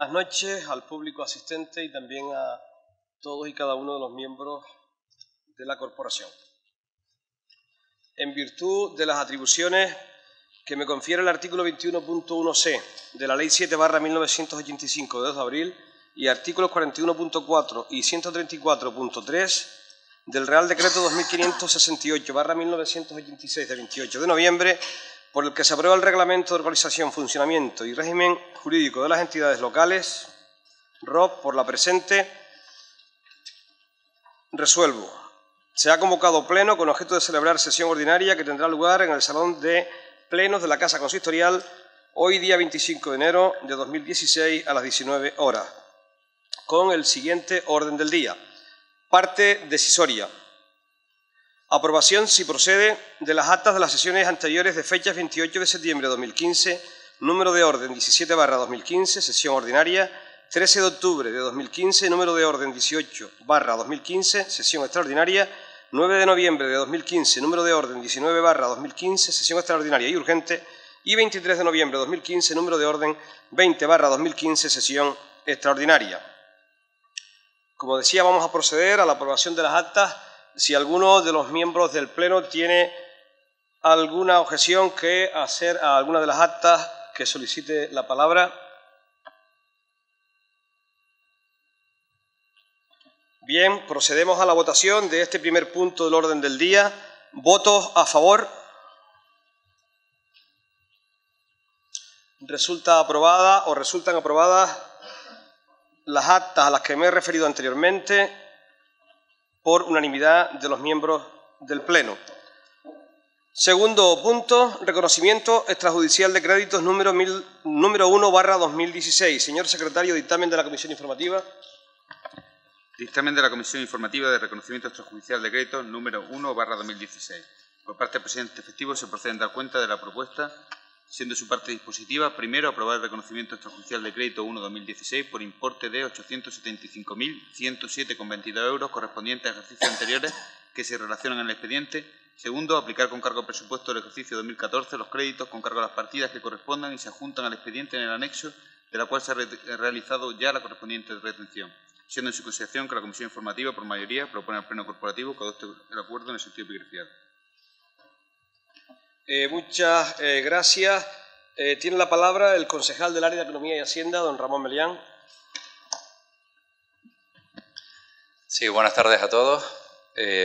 Buenas noches al público asistente y también a todos y cada uno de los miembros de la corporación. En virtud de las atribuciones que me confiere el artículo 21.1c de la Ley 7 1985 de 2 de abril y artículos 41.4 y 134.3 del Real Decreto 2568 1986 de 28 de noviembre por el que se aprueba el Reglamento de Organización, Funcionamiento y Régimen Jurídico de las Entidades Locales, ROP, por la presente, resuelvo. Se ha convocado pleno con objeto de celebrar sesión ordinaria que tendrá lugar en el Salón de Plenos de la Casa Consistorial hoy día 25 de enero de 2016 a las 19 horas, con el siguiente orden del día. Parte decisoria. Aprobación, si procede, de las actas de las sesiones anteriores de fecha 28 de septiembre de 2015, número de orden 17 barra 2015, sesión ordinaria, 13 de octubre de 2015, número de orden 18 barra 2015, sesión extraordinaria, 9 de noviembre de 2015, número de orden 19 barra 2015, sesión extraordinaria y urgente, y 23 de noviembre de 2015, número de orden 20 barra 2015, sesión extraordinaria. Como decía, vamos a proceder a la aprobación de las actas si alguno de los miembros del Pleno tiene alguna objeción que hacer a alguna de las actas que solicite la palabra. Bien, procedemos a la votación de este primer punto del orden del día. ¿Votos a favor? Resulta aprobada o resultan aprobadas las actas a las que me he referido anteriormente por unanimidad de los miembros del Pleno. Segundo punto, reconocimiento extrajudicial de créditos número, número 1 barra 2016. Señor secretario, dictamen de la Comisión Informativa. Dictamen de la Comisión Informativa de Reconocimiento Extrajudicial de Créditos número 1 barra 2016. Por parte del presidente efectivo se procede a dar cuenta de la propuesta siendo su parte dispositiva, primero, aprobar el reconocimiento extrajudicial de crédito 1-2016 por importe de 875.107,22 euros correspondientes a ejercicios anteriores que se relacionan en el expediente. Segundo, aplicar con cargo al presupuesto del ejercicio 2014 los créditos con cargo a las partidas que correspondan y se adjuntan al expediente en el anexo de la cual se ha realizado ya la correspondiente retención, siendo en su consideración que la Comisión Informativa, por mayoría, propone al Pleno Corporativo que adopte el acuerdo en el sentido epigrafiado. Eh, muchas eh, gracias. Eh, tiene la palabra el concejal del área de Economía y Hacienda, don Ramón Melián. Sí, buenas tardes a todos.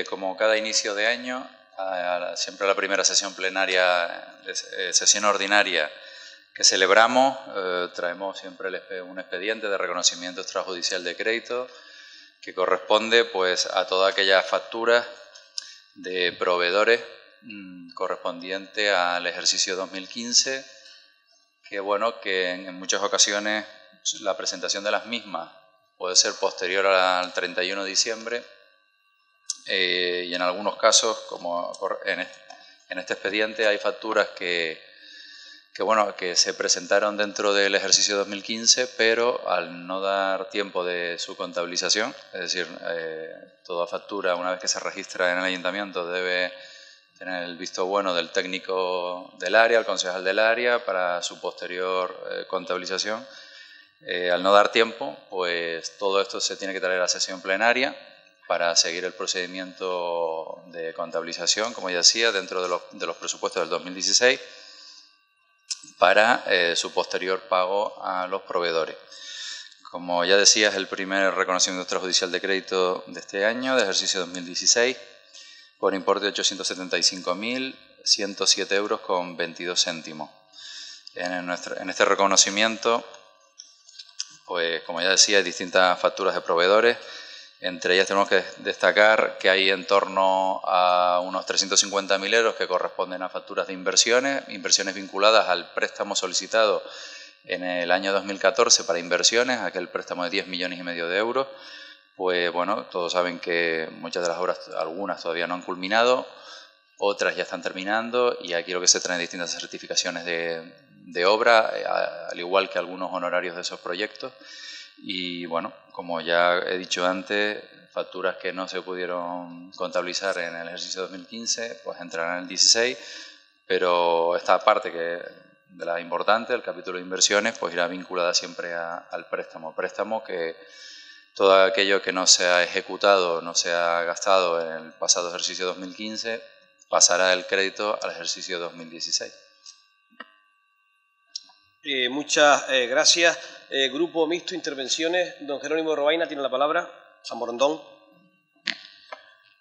como cada inicio de año, siempre la primera sesión plenaria, sesión ordinaria que celebramos, traemos siempre un expediente de reconocimiento extrajudicial de crédito que corresponde pues, a todas aquellas facturas de proveedores Mm, correspondiente al ejercicio 2015, que bueno, que en muchas ocasiones la presentación de las mismas puede ser posterior al 31 de diciembre eh, y en algunos casos, como en este, expediente, hay facturas que, que, bueno, que se presentaron dentro del ejercicio 2015, pero al no dar tiempo de su contabilización, es decir, eh, toda factura, una vez que se registra en el ayuntamiento, debe tener el visto bueno del técnico del área, el concejal del área, para su posterior eh, contabilización. Eh, al no dar tiempo, pues todo esto se tiene que traer a sesión plenaria para seguir el procedimiento de contabilización, como ya decía, dentro de los, de los presupuestos del 2016, para eh, su posterior pago a los proveedores. Como ya decía, es el primer reconocimiento extrajudicial de crédito de este año, de ejercicio 2016 por importe de 875.107 euros con 22 céntimos. En, este reconocimiento, pues como ya decía, hay distintas facturas de proveedores. Entre ellas tenemos que destacar que hay en torno a unos 350.000 euros que corresponden a facturas de inversiones, inversiones vinculadas al préstamo solicitado en el año 2014 para inversiones, aquel préstamo de 10 millones y medio de euros pues bueno, todos saben que muchas de las obras, algunas todavía no han culminado, otras ya están terminando y aquí lo que se traen distintas certificaciones de, obra, eh, al igual que algunos honorarios de esos proyectos. Y bueno, como ya he dicho antes, facturas que no se pudieron contabilizar en el ejercicio 2015, pues entrarán en el 16, pero esta parte que de las importantes, el capítulo de inversiones, pues irá vinculada siempre al préstamo. Préstamo que todo aquello que no se ha ejecutado, no se ha gastado en el pasado ejercicio 2015, pasará el crédito al ejercicio 2016. Eh, muchas eh, gracias. Eh, grupo Mixto Intervenciones. Don Jerónimo Robaina tiene la palabra. San Borondón.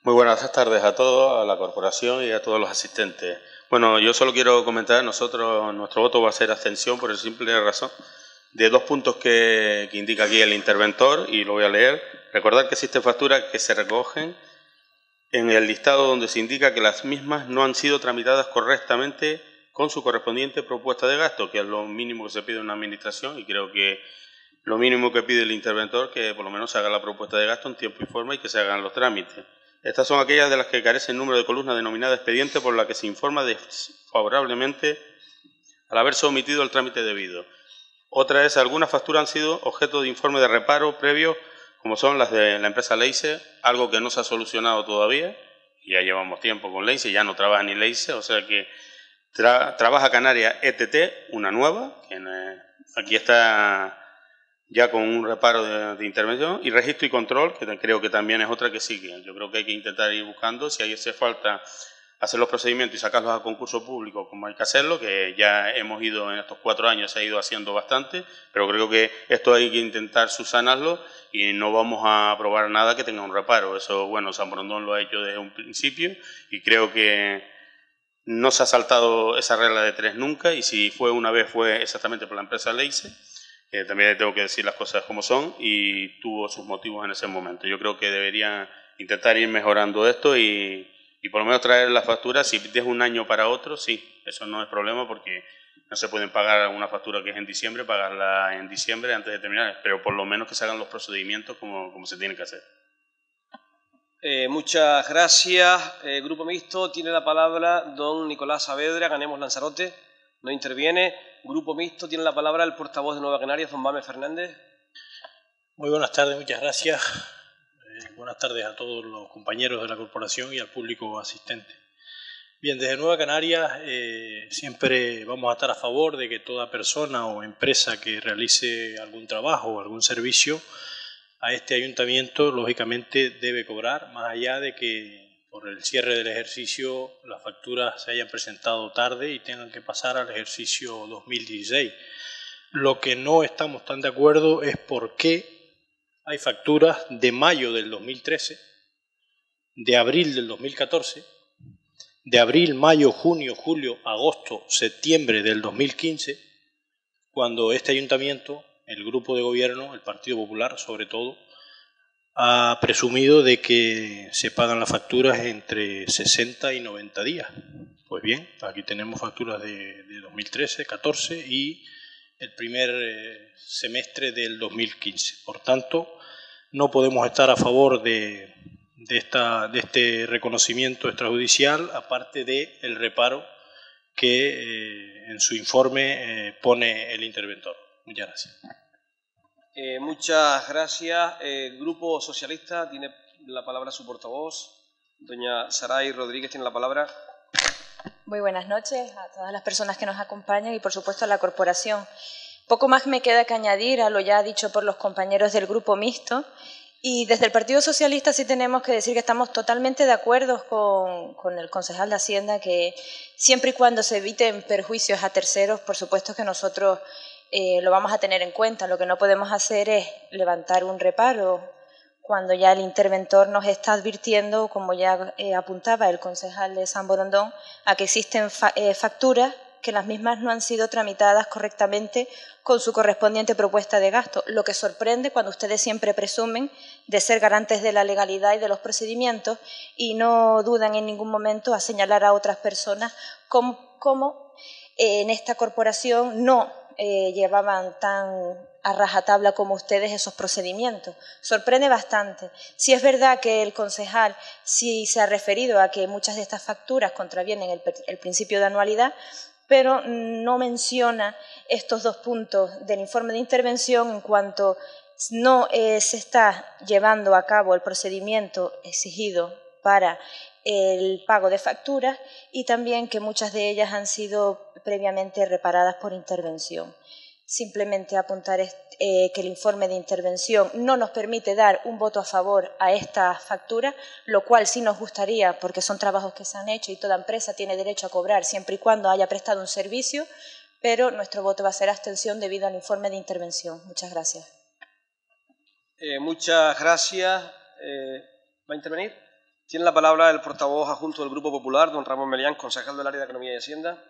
Muy buenas tardes a todos, a la corporación y a todos los asistentes. Bueno, yo solo quiero comentar, nosotros, nuestro voto va a ser abstención por el simple razón de dos puntos que, que indica aquí el interventor y lo voy a leer. Recordar que existen facturas que se recogen en el listado donde se indica que las mismas no han sido tramitadas correctamente con su correspondiente propuesta de gasto, que es lo mínimo que se pide en una administración y creo que lo mínimo que pide el interventor que por lo menos se haga la propuesta de gasto en tiempo y forma y que se hagan los trámites. Estas son aquellas de las que carece el número de columna denominada expediente por la que se informa desfavorablemente al haberse omitido el trámite debido. Otra es, algunas facturas han sido objeto de informe de reparo previo, como son las de la empresa Leise, algo que no se ha solucionado todavía, ya llevamos tiempo con Leise, ya no trabaja ni Leise, o sea que trabaja Canaria ETT, una nueva, que aquí está ya con un reparo de, intervención, y registro y control, que creo que también es otra que sigue. Yo creo que hay que intentar ir buscando, si hace falta hacer los procedimientos y sacarlos a concurso público como hay que hacerlo, que ya hemos ido en estos cuatro años, se ha ido haciendo bastante, pero creo que esto hay que intentar subsanarlo y no vamos a aprobar nada que tenga un reparo. Eso, bueno, San Brondón lo ha hecho desde un principio y creo que no se ha saltado esa regla de tres nunca y si fue una vez fue exactamente por la empresa Leise, que también tengo que decir las cosas como son y tuvo sus motivos en ese momento. Yo creo que deberían intentar ir mejorando esto y, por lo menos traer las facturas, si de un año para otro, sí, eso no es problema porque no se pueden pagar una factura que es en diciembre, pagarla en diciembre antes de terminar, pero por lo menos que se hagan los procedimientos como, como se tiene que hacer. Eh, muchas gracias. Eh, grupo Mixto, tiene la palabra don Nicolás Saavedra, ganemos Lanzarote. No interviene. Grupo Mixto, tiene la palabra el portavoz de Nueva Canarias, don Mame Fernández. Muy buenas tardes, muchas gracias. Eh, buenas tardes a todos los compañeros de la corporación y al público asistente. Bien, desde Nueva Canarias siempre vamos a estar a favor de que toda persona o empresa que realice algún trabajo o algún servicio a este ayuntamiento, lógicamente, debe cobrar, más allá de que por el cierre del ejercicio las facturas se hayan presentado tarde y tengan que pasar al ejercicio 2016. Lo que no estamos tan de acuerdo es por qué hay facturas de mayo del 2013, de abril del 2014, de abril, mayo, junio, julio, agosto, septiembre del 2015, cuando este ayuntamiento el grupo de gobierno, el Partido Popular sobre todo, ha presumido de que se pagan las facturas entre 60 y 90 días. Pues bien, aquí tenemos facturas de, 2013, 14 y el primer eh, semestre del 2015. Por tanto, no podemos estar a favor de, esta, de este reconocimiento extrajudicial, aparte del el reparo que eh, en su informe eh, pone el interventor. Muchas gracias. Muchas gracias. Grupo Socialista tiene la palabra su portavoz. Doña Saray Rodríguez tiene la palabra. Muy buenas noches a todas las personas que nos acompañan y, por supuesto, a la corporación. Poco más me queda que añadir a lo ya dicho por los compañeros del Grupo Mixto. Y desde el Partido Socialista sí tenemos que decir que estamos totalmente de acuerdo con, con, el concejal de Hacienda que siempre y cuando se eviten perjuicios a terceros, por supuesto que nosotros eh, lo vamos a tener en cuenta. Lo que no podemos hacer es levantar un reparo cuando ya el interventor nos está advirtiendo, como ya eh, apuntaba el concejal de San Borondón, a que existen eh, facturas que las mismas no han sido tramitadas correctamente con su correspondiente propuesta de gasto, lo que sorprende cuando ustedes siempre presumen de ser garantes de la legalidad y de los procedimientos y no dudan en ningún momento a señalar a otras personas como en esta corporación no eh, llevaban tan a rajatabla como ustedes esos procedimientos. Sorprende bastante. Si es verdad que el concejal sí se ha referido a que muchas de estas facturas contravienen el, principio de anualidad, pero no menciona estos dos puntos del informe de intervención en cuanto no eh, se está llevando a cabo el procedimiento exigido para el pago de facturas y también que muchas de ellas han sido previamente reparadas por intervención. Simplemente apuntar eh, que el informe de intervención no nos permite dar un voto a favor a esta factura, lo cual sí nos gustaría porque son trabajos que se han hecho y toda empresa tiene derecho a cobrar siempre y cuando haya prestado un servicio, pero nuestro voto va a ser abstención debido al informe de intervención. Muchas gracias. Eh, muchas gracias. Eh, ¿Va a intervenir? Tiene la palabra el portavoz adjunto del Grupo Popular, don Ramón Melián, concejal del área de Economía y Hacienda.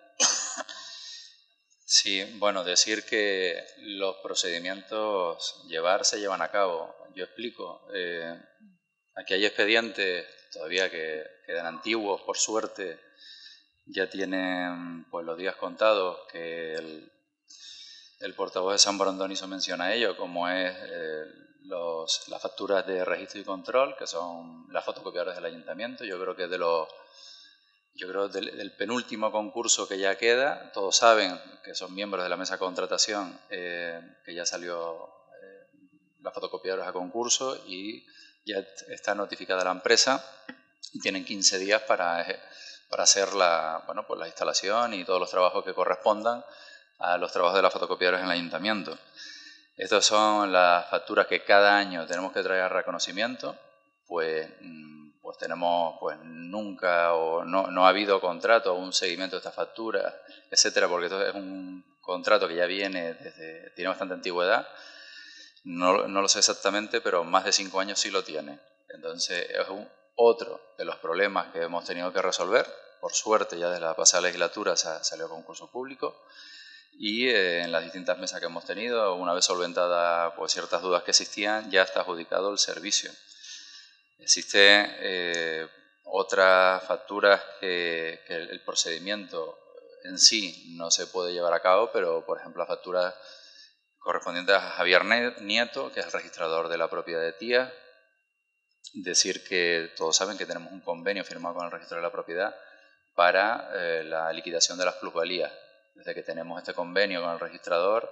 Sí, bueno, decir que los procedimientos llevar se llevan a cabo. Yo explico. Eh, aquí hay expedientes todavía que quedan antiguos, por suerte. Ya tienen pues, los días contados que el, portavoz de San Brondón hizo mención a ello, como es eh, los, las facturas de registro y control, que son las fotocopiadoras del ayuntamiento. Yo creo que de los yo creo del, penúltimo concurso que ya queda, todos saben que son miembros de la mesa de contratación, eh, que ya salió eh, la fotocopiadora a concurso y ya está notificada la empresa y tienen 15 días para, para hacer la, bueno, pues la instalación y todos los trabajos que correspondan a los trabajos de las fotocopiadoras en el ayuntamiento. Estas son las facturas que cada año tenemos que traer a reconocimiento, pues tenemos, pues nunca o no, no ha habido contrato o un seguimiento de esta factura, etcétera, porque esto es un contrato que ya viene desde, tiene bastante antigüedad, no, no lo sé exactamente, pero más de cinco años sí lo tiene. Entonces es un, otro de los problemas que hemos tenido que resolver. Por suerte ya desde la pasada legislatura salió concurso público y eh, en las distintas mesas que hemos tenido, una vez solventada pues, ciertas dudas que existían, ya está adjudicado el servicio. Existen eh, otras facturas que, el, procedimiento en sí no se puede llevar a cabo, pero por ejemplo la factura correspondiente a Javier Nieto, que es el registrador de la propiedad de Tía. Decir que todos saben que tenemos un convenio firmado con el registro de la propiedad para eh, la liquidación de las plusvalías. Desde que tenemos este convenio con el registrador,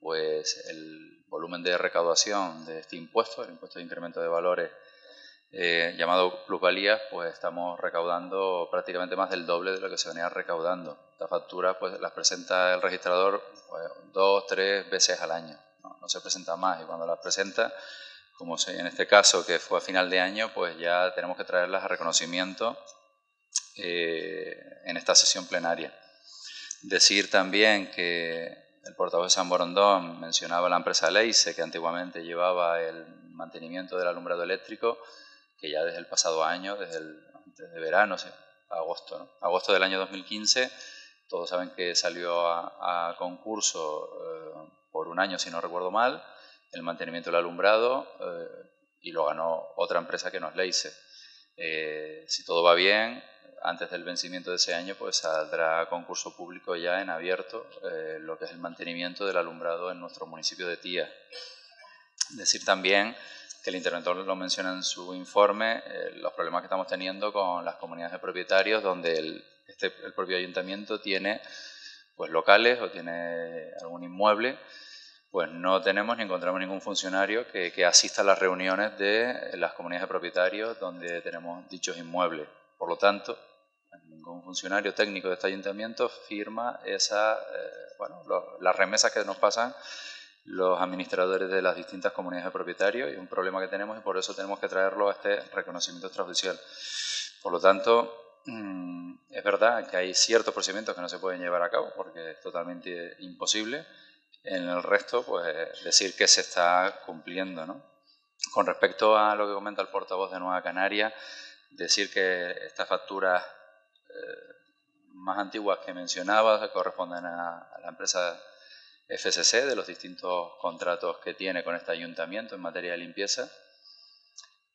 pues el volumen de recaudación de este impuesto, el impuesto de incremento de valores, eh, llamado plusvalías, pues estamos recaudando prácticamente más del doble de lo que se venía recaudando. Estas facturas pues las presenta el registrador pues, dos, tres veces al año, ¿no? se presenta más y cuando las presenta, como en este caso que fue a final de año, pues ya tenemos que traerlas a reconocimiento eh, en esta sesión plenaria. Decir también que el portavoz de San Borondón mencionaba la empresa Leise, que antiguamente llevaba el mantenimiento del alumbrado eléctrico, que ya desde el pasado año, desde, el, desde verano, agosto, agosto del año 2015, todos saben que salió a, concurso eh, por un año, si no recuerdo mal, el mantenimiento del alumbrado eh, y lo ganó otra empresa que nos Leise. Eh, si todo va bien, antes del vencimiento de ese año, pues saldrá concurso público ya en abierto lo que es el mantenimiento del alumbrado en nuestro municipio de Tía. Decir también que el interventor lo menciona en su informe, eh, los problemas que estamos teniendo con las comunidades de propietarios, donde el, este, el propio ayuntamiento tiene pues locales o tiene algún inmueble, pues no tenemos ni encontramos ningún funcionario que, que asista a las reuniones de las comunidades de propietarios donde tenemos dichos inmuebles. Por lo tanto, ningún funcionario técnico de este ayuntamiento firma esa, eh, bueno, las remesas que nos pasan los administradores de las distintas comunidades de propietarios y un problema que tenemos y por eso tenemos que traerlo a este reconocimiento extrajudicial. Por lo tanto, mm, es verdad que hay ciertos procedimientos que no se pueden llevar a cabo porque es totalmente imposible. En el resto, pues decir que se está cumpliendo. ¿no? Con respecto a lo que comenta el portavoz de Nueva Canaria, decir que estas facturas eh, más antiguas que mencionaba corresponden a la empresa FSC de los distintos contratos que tiene con este ayuntamiento en materia de limpieza,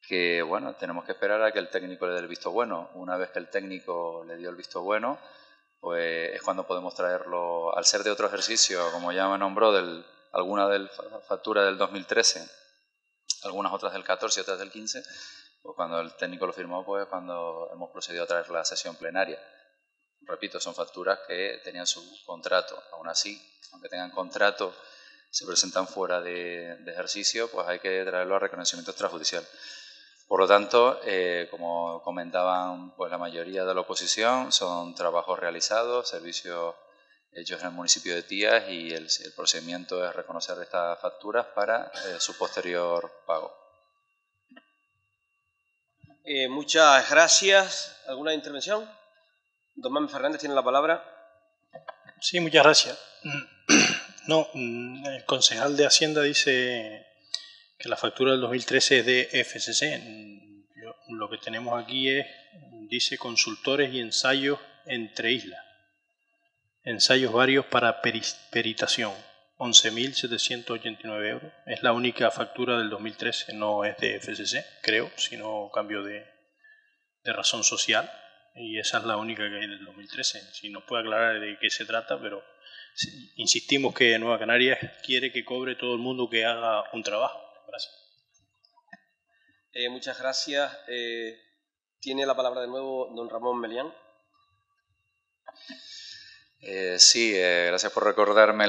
que bueno, tenemos que esperar a que el técnico le dé el visto bueno. Una vez que el técnico le dio el visto bueno, pues es cuando podemos traerlo, al ser de otro ejercicio, como ya me nombró, del, alguna del factura del 2013, algunas otras del 14 y otras del 15, pues cuando el técnico lo firmó, pues cuando hemos procedido a traer la sesión plenaria. Repito, son facturas que tenían su contrato, aún así aunque tengan contrato, se presentan fuera de, ejercicio, pues hay que traerlo a reconocimiento extrajudicial. Por lo tanto, eh, como comentaban pues la mayoría de la oposición, son trabajos realizados, servicios hechos en el municipio de Tías y el, procedimiento es reconocer estas facturas para eh, su posterior pago. Eh, muchas gracias. ¿Alguna intervención? Don Mami Fernández tiene la palabra. Sí, muchas gracias. No, mm, el concejal de Hacienda dice que la factura del 2013 es de FCC. Mm, lo que tenemos aquí es, dice, consultores y ensayos entre islas. Ensayos varios para peritación. 11.789 euros. Es la única factura del 2013, no es de FCC, creo, sino cambio de, de razón social. Y esa es la única que hay del 2013. Si nos puede aclarar de qué se trata, pero insistimos que Nueva Canarias quiere que cobre todo el mundo que haga un trabajo. Gracias. Eh, muchas gracias. Eh, tiene la palabra de nuevo don Ramón Melián. Eh, sí, gracias por recordarme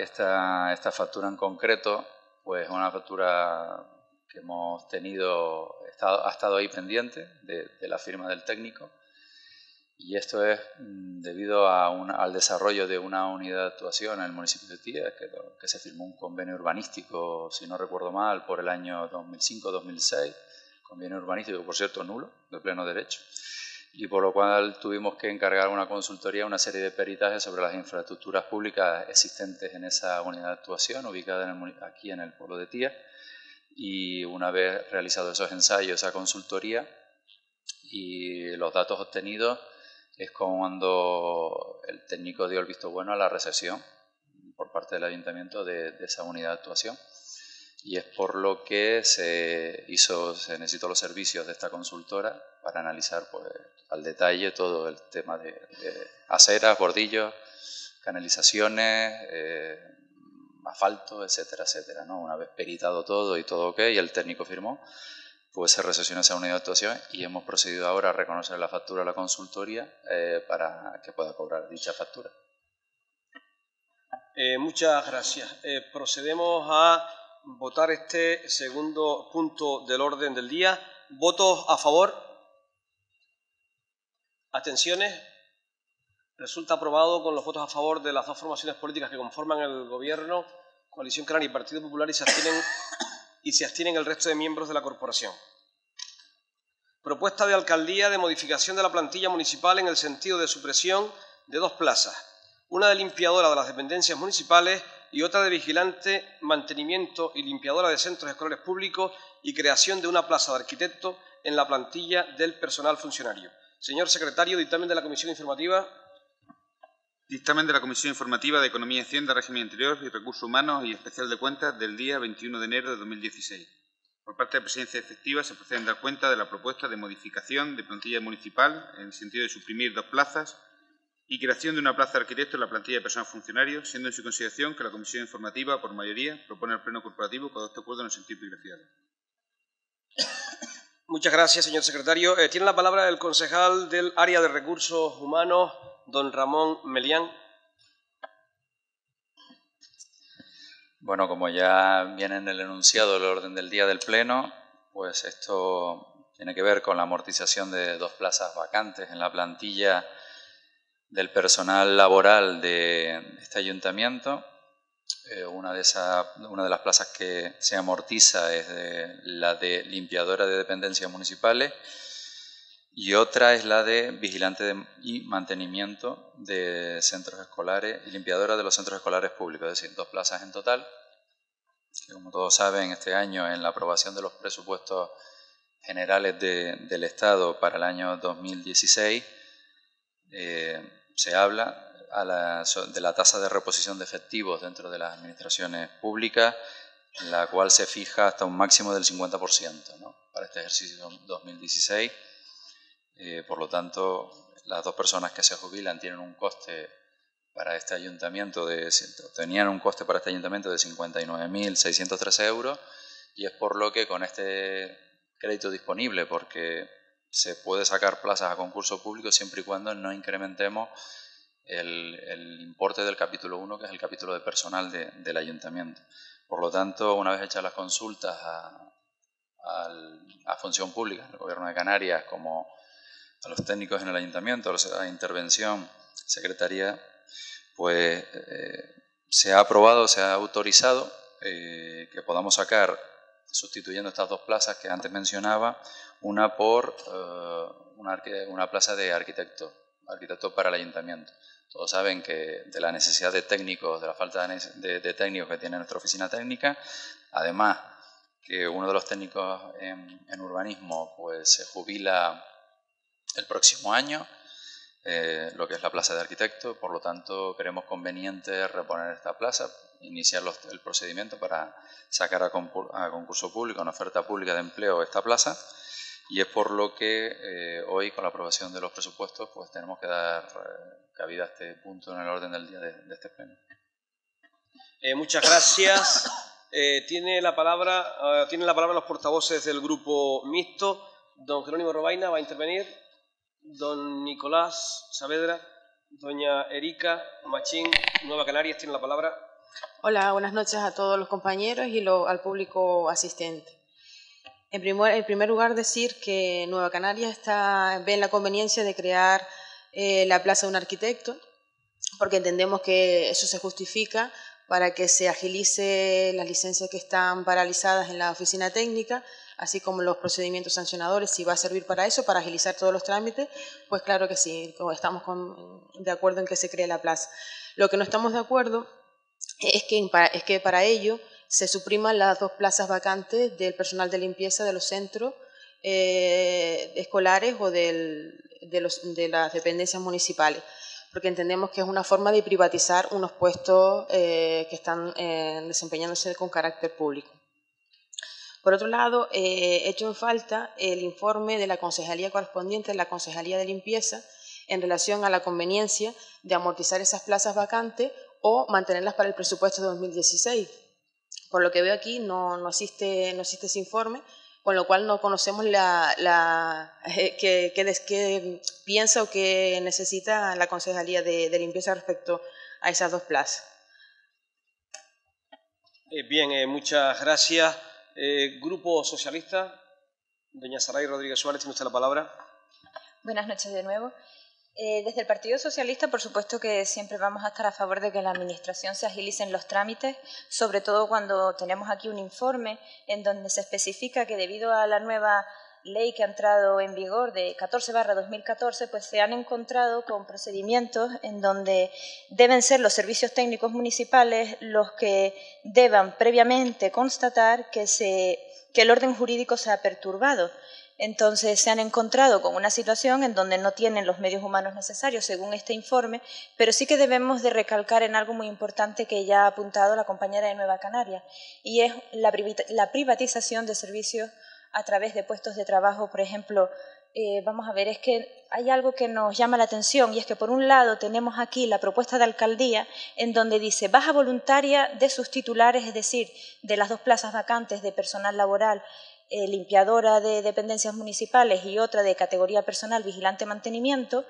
esta, esta factura en concreto. Pues una factura que hemos tenido, ha estado ahí pendiente de la firma del técnico y esto es mm, debido a al desarrollo de una unidad de actuación en el municipio de Tías, que, que, se firmó un convenio urbanístico, si no recuerdo mal, por el año 2005-2006, convenio urbanístico, por cierto, nulo, de pleno derecho, y por lo cual tuvimos que encargar una consultoría, una serie de peritajes sobre las infraestructuras públicas existentes en esa unidad de actuación, ubicada en aquí en el pueblo de Tías, y una vez realizado esos ensayos, esa consultoría, y los datos obtenidos, es cuando el técnico dio el visto bueno a la recesión por parte del ayuntamiento de, esa unidad de actuación. Y es por lo que se hizo, se necesitó los servicios de esta consultora para analizar pues, al detalle todo el tema de, aceras, bordillos, canalizaciones, eh, asfalto, etcétera, etcétera. ¿no? Una vez peritado todo y todo ok, y el técnico firmó, pues se recesiona esa unidad de actuación y hemos procedido ahora a reconocer la factura a la consultoría eh, para que pueda cobrar dicha factura. Eh, muchas gracias. Eh, procedemos a votar este segundo punto del orden del día. ¿Votos a favor? ¿Abstenciones? Resulta aprobado con los votos a favor de las dos formaciones políticas que conforman el Gobierno, Coalición Canaria y Partido Popular, y se abstienen y se abstienen el resto de miembros de la corporación. Propuesta de alcaldía de modificación de la plantilla municipal en el sentido de supresión de dos plazas, una de limpiadora de las dependencias municipales y otra de vigilante, mantenimiento y limpiadora de centros escolares públicos y creación de una plaza de arquitecto en la plantilla del personal funcionario. Señor secretario, dictamen de la Comisión Informativa. Dictamen de la Comisión Informativa de Economía Hacienda, Régimen Interior y Recursos Humanos y Especial de Cuentas del día 21 de enero de 2016. Por parte de la Presidencia Efectiva se procede a dar cuenta de la propuesta de modificación de plantilla municipal en el sentido de suprimir dos plazas y creación de una plaza de arquitecto en la plantilla de personal funcionario, siendo en su consideración que la Comisión Informativa, por mayoría, propone al Pleno Corporativo que adopte acuerdo en el sentido privilegiado. Muchas gracias, señor secretario. Eh, tiene la palabra el concejal del área de recursos humanos, don Ramón Melián. Bueno, como ya viene en el enunciado del orden del día del Pleno, pues esto tiene que ver con la amortización de dos plazas vacantes en la plantilla del personal laboral de este ayuntamiento. Eh, una, de una de las plazas que se amortiza es la de limpiadora de dependencias municipales y otra es la de vigilante y mantenimiento de centros escolares y limpiadora de los centros escolares públicos, es decir, dos plazas en total. como todos saben, este año en la aprobación de los presupuestos generales del Estado para el año 2016 eh, se habla de la tasa de reposición de efectivos dentro de las administraciones públicas, la cual se fija hasta un máximo del 50% ¿no? para este ejercicio 2016 eh, por lo tanto, las dos personas que se jubilan tienen un coste para este ayuntamiento de tenían un coste para este ayuntamiento de 59.613 euros y es por lo que con este crédito disponible, porque se puede sacar plazas a concurso público siempre y cuando no incrementemos el, importe del capítulo 1, que es el capítulo de personal del ayuntamiento. Por lo tanto, una vez hechas las consultas a, a Función Pública, al Gobierno de Canarias, como a los técnicos en el ayuntamiento, a la intervención, secretaría, pues se ha aprobado, se ha autorizado que podamos sacar, sustituyendo estas dos plazas que antes mencionaba, una por una, una plaza de arquitecto, arquitecto para el ayuntamiento. Todos saben que de la necesidad de técnicos, de la falta de, técnicos que tiene nuestra oficina técnica, además que uno de los técnicos en, urbanismo pues se jubila el próximo año, eh, lo que es la plaza de arquitecto, por lo tanto creemos conveniente reponer esta plaza, iniciar el procedimiento para sacar a, a concurso público, una oferta pública de empleo esta plaza y es por lo que eh, hoy, con la aprobación de los presupuestos, pues tenemos que dar eh, cabida a este punto en el orden del día de, este pleno. Muchas gracias. tiene la palabra, tienen la palabra los portavoces del grupo mixto. Don Jerónimo Robaina va a intervenir. Don Nicolás Saavedra, doña Erika Machín, Nueva Canarias, tiene la palabra. Hola, buenas noches a todos los compañeros y al público asistente. En primer, lugar, decir que Nueva Canarias está, ve en la conveniencia de crear eh, la Plaza de un Arquitecto, porque entendemos que eso se justifica para que se agilice las licencias que están paralizadas en la oficina técnica, así como los procedimientos sancionadores, si va a servir para eso, para agilizar todos los trámites, pues claro que sí, estamos de acuerdo en que se cree la plaza. Lo que no estamos de acuerdo es que, es que para ello se supriman las dos plazas vacantes del personal de limpieza de los centros eh, escolares o de, las dependencias municipales, porque entendemos que es una forma de privatizar unos puestos eh, que están eh, desempeñándose con carácter público. Por otro lado, he hecho en falta el informe de la concejalía correspondiente, la concejalía de limpieza, en relación a la conveniencia de amortizar esas plazas vacantes o mantenerlas para el presupuesto de 2016 por lo que veo aquí no, no, existe, no existe ese informe, con lo cual no conocemos la, la eh, qué, piensa o qué necesita la Concejalía de, Limpieza respecto a esas dos plazas. Eh, bien, eh, muchas gracias. Grupo Socialista, doña Saray Rodríguez Suárez, tiene usted la palabra. Buenas noches de nuevo. Eh, desde el Partido Socialista, por supuesto que siempre vamos a estar a favor de que la Administración se agilicen los trámites, sobre todo cuando tenemos aquí un informe en donde se especifica que debido a la nueva ley que ha entrado en vigor de 14 barra 2014, pues se han encontrado con procedimientos en donde deben ser los servicios técnicos municipales los que deban previamente constatar que, que el orden jurídico se ha perturbado. Entonces se han encontrado con una situación en donde no tienen los medios humanos necesarios, según este informe, pero sí que debemos de recalcar en algo muy importante que ya ha apuntado la compañera de Nueva Canaria, y es la privatización de servicios a través de puestos de trabajo, por ejemplo, eh, vamos a ver, es que hay algo que nos llama la atención y es que por un lado tenemos aquí la propuesta de alcaldía en donde dice baja voluntaria de sus titulares, es decir, de las dos plazas vacantes de personal laboral eh, limpiadora de dependencias municipales y otra de categoría personal vigilante mantenimiento,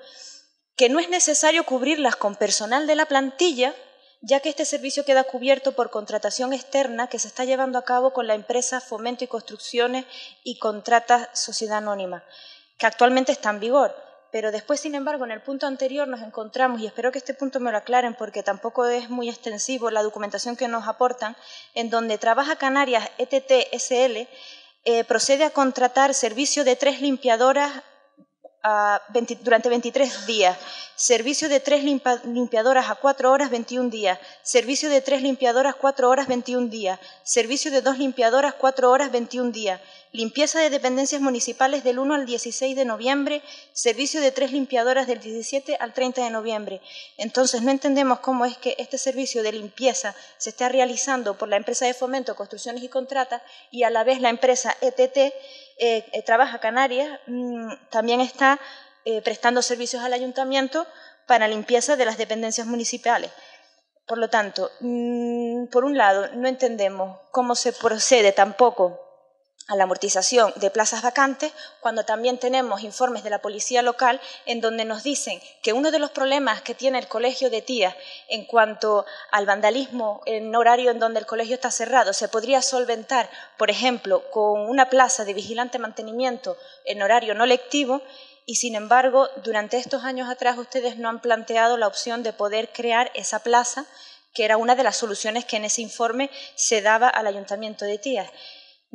que no es necesario cubrirlas con personal de la plantilla, ya que este servicio queda cubierto por contratación externa que se está llevando a cabo con la empresa Fomento y Construcciones y Contrata Sociedad Anónima, que actualmente está en vigor. Pero después, sin embargo, en el punto anterior nos encontramos, y espero que este punto me lo aclaren porque tampoco es muy extensivo la documentación que nos aportan, en donde trabaja Canarias ETT SL, eh, procede a contratar servicio de tres limpiadoras durante 23 días, servicio de tres limpiadoras a cuatro horas 21 días, servicio de tres limpiadoras cuatro horas 21 días, servicio de dos limpiadoras cuatro horas 21 días, limpieza de dependencias municipales del 1 al 16 de noviembre, servicio de tres limpiadoras del 17 al 30 de noviembre. Entonces, no entendemos cómo es que este servicio de limpieza se está realizando por la empresa de fomento, construcciones y contratas y a la vez la empresa ETT, eh, eh, Trabaja Canarias, mm, también está eh, prestando servicios al ayuntamiento para limpieza de las dependencias municipales. Por lo tanto, mm, por un lado, no entendemos cómo se procede tampoco a la amortización de plazas vacantes, cuando también tenemos informes de la policía local en donde nos dicen que uno de los problemas que tiene el colegio de tías en cuanto al vandalismo en horario en donde el colegio está cerrado se podría solventar, por ejemplo, con una plaza de vigilante mantenimiento en horario no lectivo y sin embargo, durante estos años atrás ustedes no han planteado la opción de poder crear esa plaza, que era una de las soluciones que en ese informe se daba al Ayuntamiento de Tías.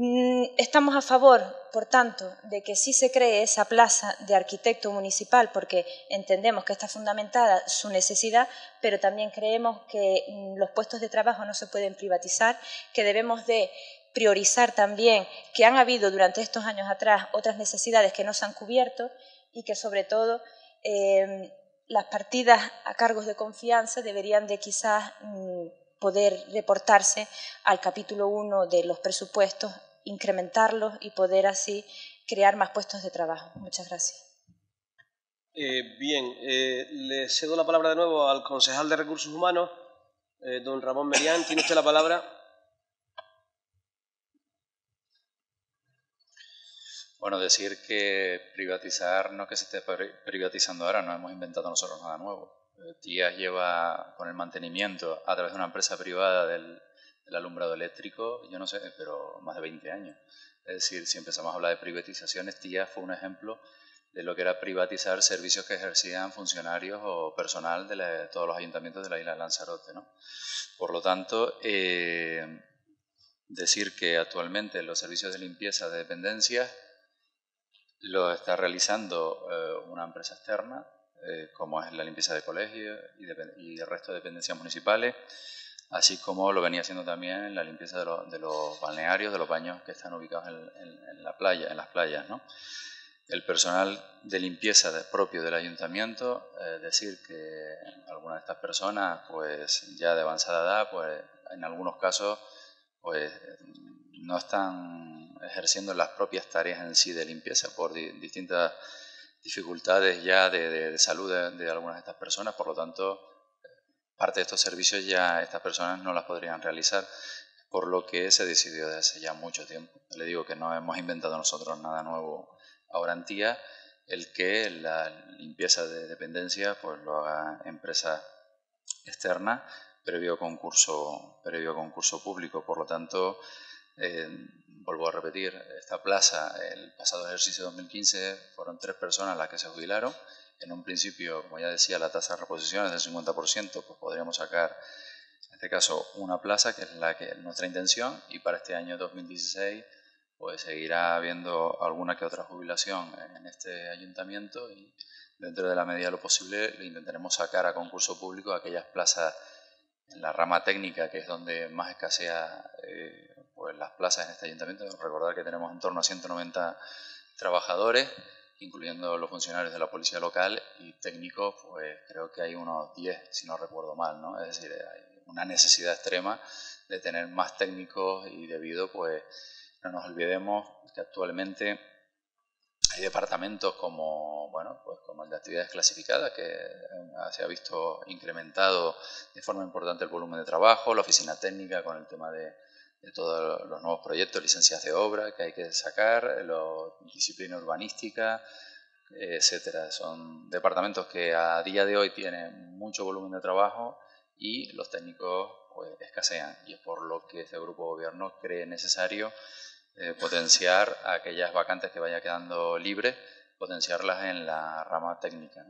Mm, estamos a favor, por tanto, de que sí se cree esa plaza de arquitecto municipal porque entendemos que está fundamentada su necesidad, pero también creemos que mm, los puestos de trabajo no se pueden privatizar, que debemos de priorizar también que han habido durante estos años atrás otras necesidades que no se han cubierto y que sobre todo em, las partidas a cargos de confianza deberían de quizás mm, poder reportarse al capítulo 1 de los presupuestos, incrementarlos y poder así crear más puestos de trabajo. Muchas gracias. Eh, bien, eh, le cedo la palabra de nuevo al concejal de Recursos Humanos, eh, don Ramón Merián. Tiene usted la palabra. Bueno, decir que privatizar no es que se esté privatizando ahora, no hemos inventado nosotros nada nuevo. Tías lleva con el mantenimiento a través de una empresa privada del, alumbrado eléctrico, yo no sé, pero más de 20 años. Es decir, si empezamos a hablar de privatizaciones, Tías fue un ejemplo de lo que era privatizar servicios que ejercían funcionarios o personal de, todos los ayuntamientos de la isla de Lanzarote. ¿no? Por lo tanto, eh, decir que actualmente los servicios de limpieza de dependencias lo está realizando eh, una empresa externa, eh, como es la limpieza de colegios y, el resto de dependencias municipales, así como lo venía haciendo también la limpieza de, los balnearios, de los baños que están ubicados en, la playa, en las playas. ¿no? El personal de limpieza propio del ayuntamiento, eh, decir que algunas de estas personas, pues ya de avanzada edad, pues en algunos casos, pues no están ejerciendo las propias tareas en sí de limpieza por distintas dificultades ya de, salud de, algunas de estas personas, por lo tanto, parte de estos servicios ya estas personas no las podrían realizar, por lo que se decidió desde hace ya mucho tiempo. Le digo que no hemos inventado nosotros nada nuevo ahora en el que la limpieza de dependencia pues lo haga empresa externa previo concurso, previo concurso público, por lo tanto, eh, vuelvo a repetir, esta plaza, el pasado ejercicio 2015 fueron tres personas las que se jubilaron. En un principio, como ya decía, la tasa de reposición es del 50%, pues podríamos sacar, en este caso, una plaza, que es la que nuestra intención, y para este año 2016 pues seguirá habiendo alguna que otra jubilación en este ayuntamiento y dentro de la medida de lo posible le intentaremos sacar a concurso público aquellas plazas en la rama técnica, que es donde más escasea eh, pues las plazas en este ayuntamiento. Recordar que tenemos en torno a 190 trabajadores, incluyendo los funcionarios de la policía local y técnicos, pues creo que hay unos 10, si no recuerdo mal, ¿no? Es decir, hay una necesidad extrema de tener más técnicos y debido, pues, no nos olvidemos que actualmente hay departamentos como, bueno, pues como el de actividades clasificadas, que se ha visto incrementado de forma importante el volumen de trabajo, la oficina técnica con el tema de de todos los nuevos proyectos, licencias de obra que hay que sacar, la disciplina urbanística, etcétera. Son departamentos que a día de hoy tienen mucho volumen de trabajo y los técnicos pues, escasean y es por lo que este grupo de gobierno cree necesario eh, potenciar aquellas vacantes que vayan quedando libres, potenciarlas en la rama técnica.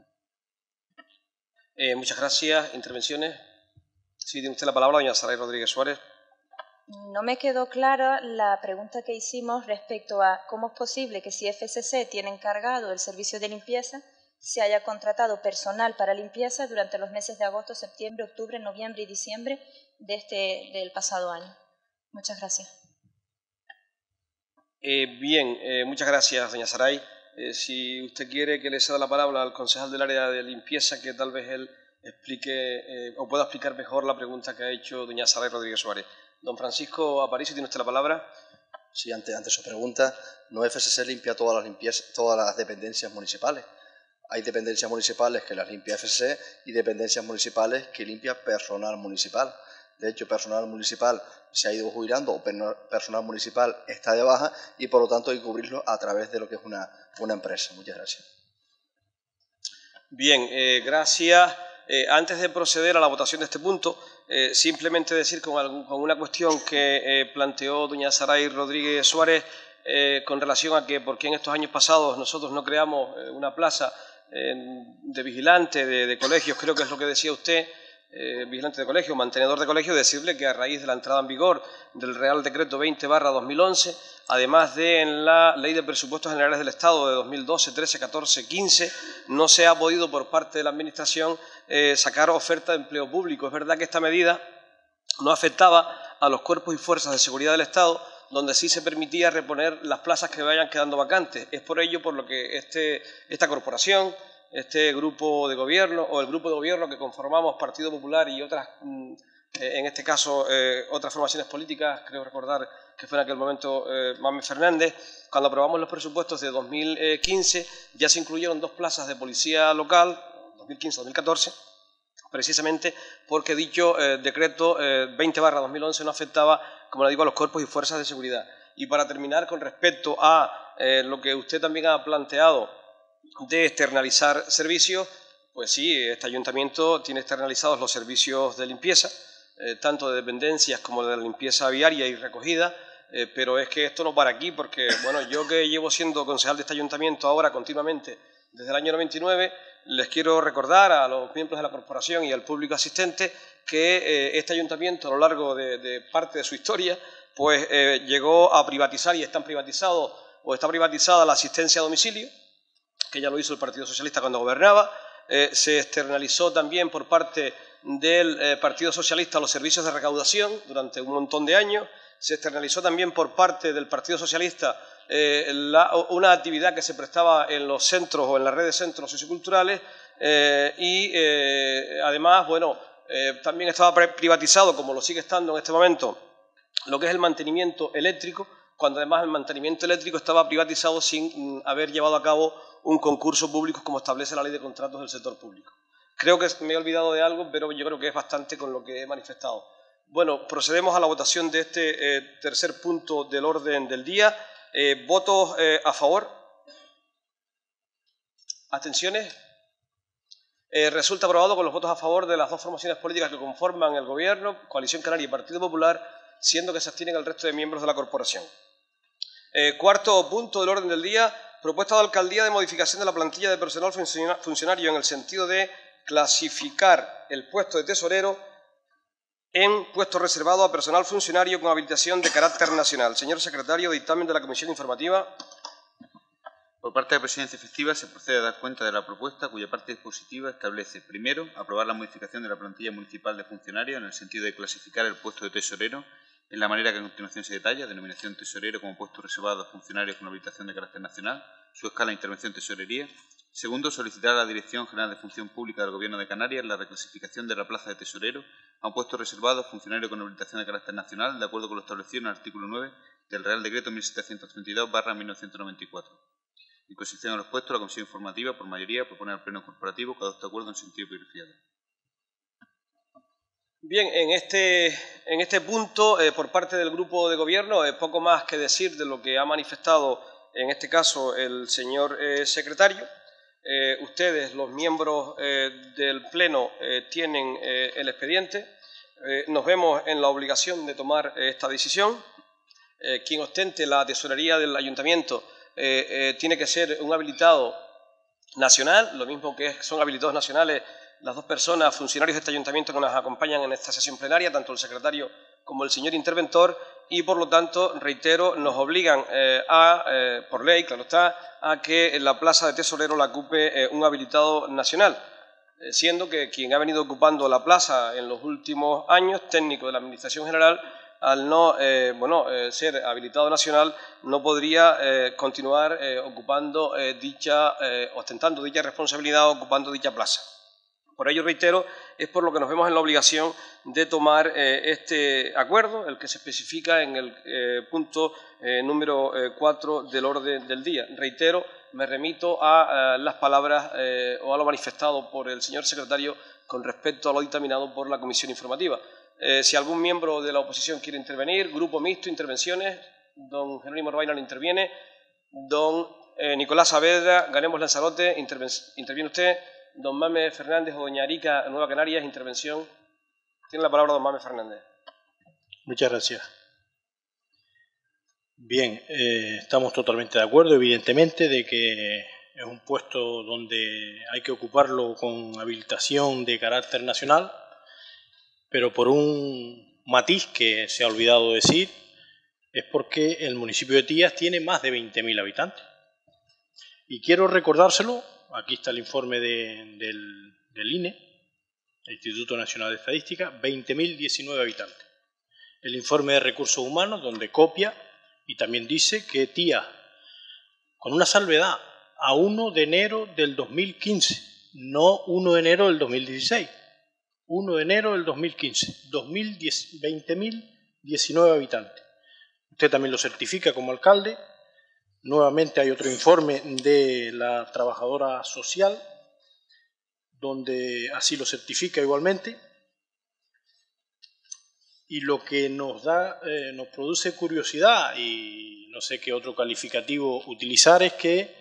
Eh, muchas gracias. Intervenciones. Sí, tiene usted la palabra, doña Saray Rodríguez Suárez no me quedó clara la pregunta que hicimos respecto a cómo es posible que si FCC tiene encargado el servicio de limpieza, se haya contratado personal para limpieza durante los meses de agosto, septiembre, octubre, noviembre y diciembre de este, del pasado año. Muchas gracias. Eh, bien, eh, muchas gracias, doña Saray. Eh, si usted quiere que le ceda la palabra al concejal del área de limpieza, que tal vez él explique o pueda explicar mejor la pregunta que ha hecho doña Saray Rodríguez Suárez. Don Francisco Aparicio, tiene usted la palabra. Sí, ante, su pregunta, no FSC limpia todas las, todas las dependencias municipales. Hay dependencias municipales que las limpia FSC y dependencias municipales que limpia personal municipal. De hecho, personal municipal se ha ido jubilando o personal municipal está de baja y por lo tanto hay que cubrirlo a través de lo que es una, una empresa. Muchas gracias. Bien, eh, gracias. Eh, antes de proceder a la votación de este punto, eh, simplemente decir con, una cuestión que eh, planteó doña Saray Rodríguez Suárez eh, con relación a que por qué en estos años pasados nosotros no creamos eh, una plaza de vigilante de, colegios, creo que es lo que decía usted, vigilante de colegio, mantenedor de colegio, decirle que a raíz de la entrada en vigor del Real Decreto 20 2011, además de en la Ley de Presupuestos Generales del Estado de 2012, 13, 14, 15, no se ha podido por parte de la Administración sacar oferta de empleo público. Es verdad que esta medida no afectaba a los cuerpos y fuerzas de seguridad del Estado, donde sí se permitía reponer las plazas que vayan quedando vacantes. Es por ello por lo que este, esta corporación, este grupo de gobierno o el grupo de gobierno que conformamos Partido Popular y otras, mm, eh, en este caso, eh, otras formaciones políticas, creo recordar que fue en aquel momento eh, Mame Fernández, cuando aprobamos los presupuestos de 2015 ya se incluyeron dos plazas de policía local, 2015-2014, precisamente porque dicho eh, decreto 20 2011 no afectaba, como le digo, a los cuerpos y fuerzas de seguridad. Y para terminar, con respecto a eh, lo que usted también ha planteado de externalizar servicios, pues sí, este ayuntamiento tiene externalizados los servicios de limpieza, eh, tanto de dependencias como de la limpieza viaria y recogida, pero es que esto no para aquí, porque bueno, yo que llevo siendo concejal de este ayuntamiento ahora continuamente desde el año 99, les quiero recordar a los miembros de la corporación y al público asistente que eh, este ayuntamiento a lo largo de, parte de su historia pues eh, llegó a privatizar y están privatizados o está privatizada la asistencia a domicilio, que ya lo hizo el Partido Socialista cuando gobernaba, eh, se externalizó también por parte del Partido Socialista los servicios de recaudación durante un montón de años, se externalizó también por parte del Partido Socialista eh, una actividad que se prestaba en los centros o en la red de centros socioculturales eh, y eh, además, bueno, también estaba privatizado, como lo sigue estando en este momento, lo que es el mantenimiento eléctrico, cuando además el mantenimiento eléctrico estaba privatizado sin mm, haber llevado a cabo un concurso público como establece la ley de contratos del sector público. Creo que me he olvidado de algo, pero yo creo que es bastante con lo que he manifestado. Bueno, procedemos a la votación de este tercer punto del orden del día. Eh, ¿Votos eh, a favor? ¿Abstenciones? Eh, resulta aprobado con los votos a favor de las dos formaciones políticas que conforman el Gobierno, Coalición Canaria y Partido Popular, siendo que se abstienen el resto de miembros de la corporación. Cuarto punto del orden del día, propuesta de alcaldía de modificación de la plantilla de personal funcionario en el sentido de clasificar el puesto de tesorero en puesto reservado a personal funcionario con habilitación de carácter nacional. Señor secretario, dictamen de la Comisión Informativa. Por parte de la presidencia efectiva se procede a dar cuenta de la propuesta cuya parte dispositiva establece, primero, aprobar la modificación de la plantilla municipal de funcionarios en el sentido de clasificar el puesto de tesorero en la manera que a continuación se detalla, denominación tesorero como puesto reservado a funcionarios con habilitación de carácter nacional, su escala de intervención tesorería. Segundo, solicitar a la Dirección General de Función Pública del Gobierno de Canarias la reclasificación de la plaza de tesorero a un puesto reservado a funcionario con habilitación de carácter nacional, de acuerdo con lo establecido en el artículo 9 del Real Decreto 1732-1994. En consideración a los puestos, la Comisión Informativa, por mayoría, propone al Pleno Corporativo que adopte acuerdo en sentido privilegiado. Bien, en este, en este punto, eh, por parte del Grupo de Gobierno, eh, poco más que decir de lo que ha manifestado, en este caso, el señor eh, secretario. ustedes, los miembros del Pleno, tienen el expediente. nos vemos en la obligación de tomar esta decisión. quien ostente la tesorería del ayuntamiento tiene que ser un habilitado nacional, lo mismo que son habilitados nacionales las dos personas, funcionarios de este ayuntamiento que nos acompañan en esta sesión plenaria, tanto el secretario como el señor interventor, y por lo tanto, reitero, nos obligan eh, a, eh, por ley, claro está, a que la plaza de tesorero la ocupe eh, un habilitado nacional, siendo que quien ha venido ocupando la plaza en los últimos años, técnico de la Administración General, al no bueno, ser habilitado nacional, no podría continuar ocupando dicha, ostentando dicha responsabilidad, ocupando dicha plaza. Por ello, reitero, es por lo que nos vemos en la obligación de tomar eh, este acuerdo, el que se especifica en el eh, punto eh, número 4 del orden del día. Reitero, me remito a las palabras o a lo manifestado por el señor secretario con respecto a lo dictaminado por la Comisión Informativa. si algún miembro de la oposición quiere intervenir, grupo mixto, intervenciones, don Jerónimo no interviene, don Nicolás Saavedra, Ganemos Lanzarote, interviene usted. Don Mame Fernández o Doña Arica, Nueva Canarias, intervención. Tiene la palabra don Mame Fernández. Muchas gracias. Bien, eh, estamos totalmente de acuerdo, evidentemente, de que es un puesto donde hay que ocuparlo con habilitación de carácter nacional, pero por un matiz que se ha olvidado decir, es porque el municipio de Tías tiene más de 20.000 habitantes. Y quiero recordárselo, aquí está el informe del, INE, el Instituto Nacional de Estadística, 20.019 habitantes. El informe de recursos humanos, donde copia y también dice que Tía, con una salvedad, a 1 de enero del 2015, no 1 de enero del 2016, 1 de enero del 2015, 20.019 habitantes. Usted también lo certifica como alcalde. Nuevamente hay otro informe de la trabajadora social, donde así lo certifica igualmente. Y lo que nos da, eh, nos produce curiosidad y no sé qué otro calificativo utilizar es que,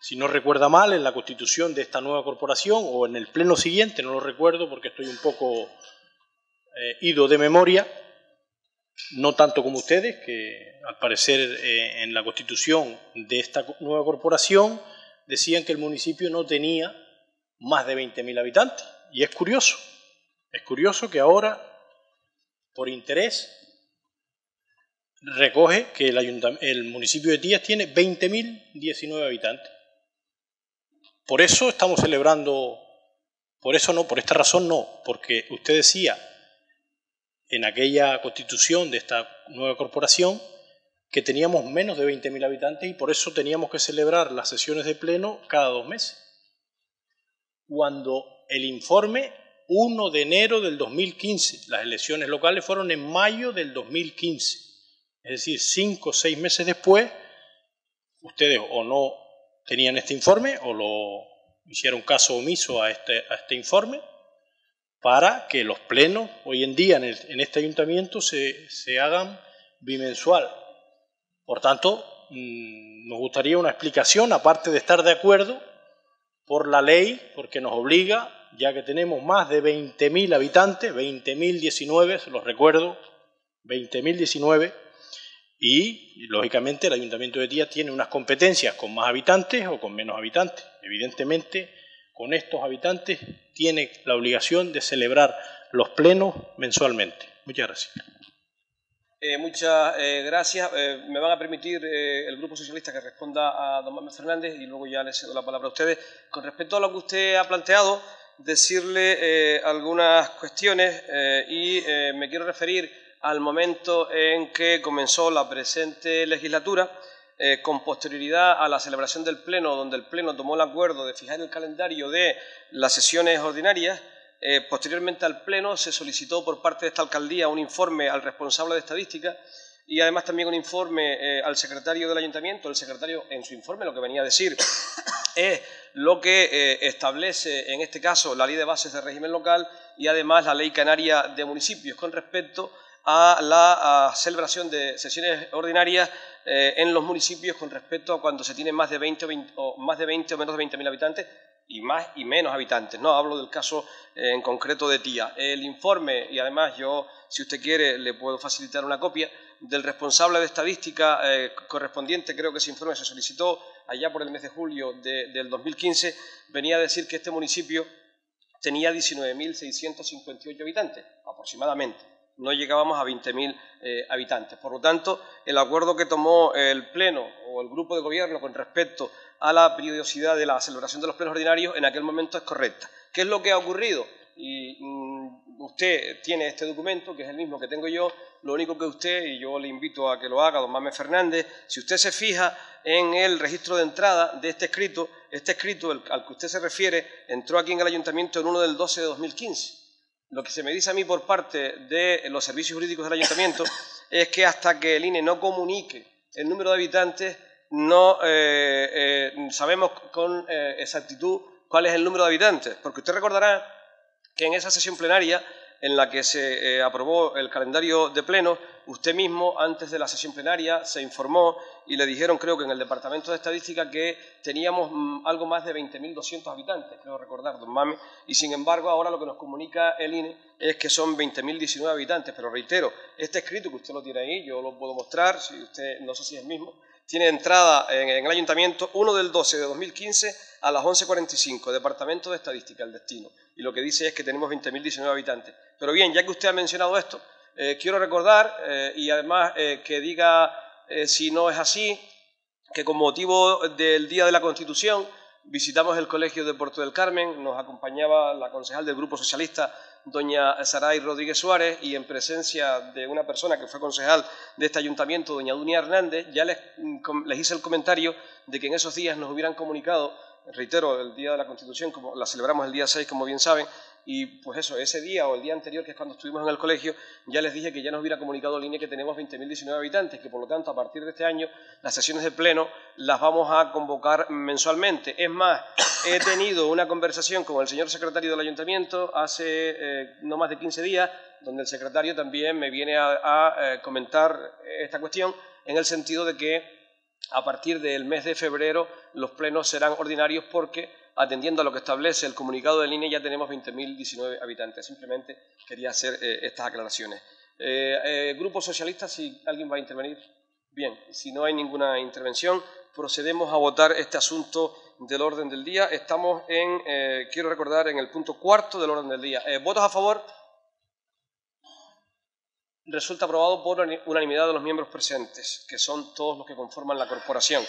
si no recuerda mal, en la constitución de esta nueva corporación o en el pleno siguiente, no lo recuerdo porque estoy un poco eh, ido de memoria, no tanto como ustedes, que al parecer eh, en la constitución de esta nueva corporación decían que el municipio no tenía más de 20.000 habitantes. Y es curioso, es curioso que ahora por interés, recoge que el, el municipio de Tías tiene 20.019 habitantes. Por eso estamos celebrando, por eso no, por esta razón no, porque usted decía en aquella constitución de esta nueva corporación que teníamos menos de 20.000 habitantes y por eso teníamos que celebrar las sesiones de pleno cada dos meses. Cuando el informe 1 de enero del 2015. Las elecciones locales fueron en mayo del 2015. Es decir, cinco o seis meses después, ustedes o no tenían este informe o lo hicieron caso omiso a este, a este informe para que los plenos hoy en día en, este ayuntamiento se, hagan bimensual. Por tanto, mm, nos gustaría una explicación, aparte de estar de acuerdo por la ley, porque nos obliga ya que tenemos más de 20.000 habitantes, 20.019, se los recuerdo, 20.019, y lógicamente el Ayuntamiento de Tía tiene unas competencias con más habitantes o con menos habitantes. Evidentemente, con estos habitantes tiene la obligación de celebrar los plenos mensualmente. Muchas gracias. Eh, muchas eh, gracias. Eh, me van a permitir el Grupo Socialista que responda a don Manuel Fernández y luego ya le cedo la palabra a ustedes. Con respecto a lo que usted ha planteado, decirle algunas cuestiones y me quiero referir al momento en que comenzó la presente legislatura, con posterioridad a la celebración del Pleno, donde el Pleno tomó el acuerdo de fijar el calendario de las sesiones ordinarias. posteriormente al Pleno se solicitó por parte de esta alcaldía un informe al responsable de estadística y además también un informe al secretario del ayuntamiento. El secretario, en su informe, lo que venía a decir es lo que eh, establece, en este caso, la Ley de Bases de Régimen Local y además la Ley Canaria de Municipios con respecto a la celebración de sesiones ordinarias eh, en los municipios con respecto a cuando se tiene más de 20 o, más de 20 o menos de 20.000 habitantes y más y menos habitantes. No hablo del caso eh, en concreto de Tía. El informe, y además yo, si usted quiere, le puedo facilitar una copia del responsable de estadística correspondiente, creo que ese informe se solicitó allá por el mes de julio del 2015, venía a decir que este municipio tenía 19.658 habitantes, aproximadamente. No llegábamos a 20.000 eh, habitantes. Por lo tanto, el acuerdo que tomó el Pleno o el Grupo de Gobierno con respecto a la periodicidad de la celebración de los plenos ordinarios en aquel momento es correcta. ¿Qué es lo que ha ocurrido? Y mm, usted tiene este documento, que es el mismo que tengo yo, lo único que usted, y yo le invito a que lo haga, don Mames Fernández, si usted se fija en el registro de entrada de este escrito. Este escrito, al que usted se refiere, entró aquí en el ayuntamiento el 1 del 12 de 2015. Lo que se me dice a mí por parte de los servicios jurídicos del ayuntamiento es que hasta que el INE no comunique el número de habitantes, no eh, eh, sabemos con eh, exactitud cuál es el número de habitantes. Porque usted recordará que en esa sesión plenaria en la que se eh, aprobó el calendario de pleno, usted mismo, antes de la sesión plenaria, se informó y le dijeron, creo que en el Departamento de Estadística, que teníamos mm, algo más de 20.200 habitantes, creo recordar, don Mame, y sin embargo ahora lo que nos comunica el INE es que son 20.019 habitantes. Pero reitero, este escrito que usted lo tiene ahí, yo lo puedo mostrar, si usted no sé si es el mismo, tiene entrada en, el ayuntamiento 1 del 12 de 2015 a las 11.45, Departamento de Estadística, el destino. Y lo que dice es que tenemos 20.019 habitantes. Pero bien, ya que usted ha mencionado esto, eh, quiero recordar, eh, y además eh, que diga si no es así, que con motivo del Día de la Constitución visitamos el Colegio de Puerto del Carmen, nos acompañaba la concejal del Grupo Socialista, doña Saray Rodríguez Suárez, y en presencia de una persona que fue concejal de este ayuntamiento, doña Dunia Hernández, ya les, mm, les hice el comentario de que en esos días nos hubieran comunicado reitero, el Día de la Constitución, como la celebramos el día 6, como bien saben, y pues eso, ese día o el día anterior, que es cuando estuvimos en el colegio, ya les dije que ya nos hubiera comunicado línea que tenemos 20.019 habitantes, que por lo tanto a partir de este año las sesiones de pleno las vamos a convocar mensualmente. Es más, he tenido una conversación con el señor secretario del ayuntamiento hace eh, no más de 15 días, donde el secretario también me viene a, eh, comentar esta cuestión en el sentido de que a partir del mes de febrero los plenos serán ordinarios porque, atendiendo a lo que establece el comunicado de línea, ya tenemos 20.019 habitantes. Simplemente quería hacer eh, estas aclaraciones. Eh, eh, Grupo Socialista, si alguien va a intervenir. Bien, si no hay ninguna intervención, procedemos a votar este asunto del orden del día. Estamos en, quiero recordar, en el punto cuarto del orden del día. ¿Votos a favor? Resulta aprobado por unanimidad de los miembros presentes, que son todos los que conforman la corporación.